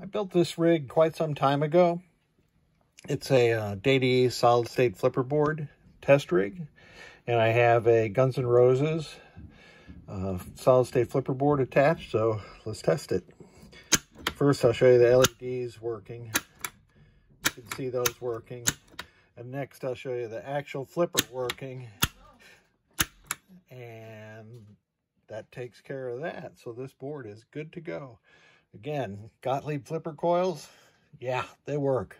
I built this rig quite some time ago. It's a uh, Data East solid state flipper board test rig. And I have a Guns N' Roses uh, solid state flipper board attached. So let's test it. First, I'll show you the LEDs working. You can see those working. And next, I'll show you the actual flipper working. And that takes care of that. So this board is good to go. Again, Gottlieb flipper coils, yeah, they work.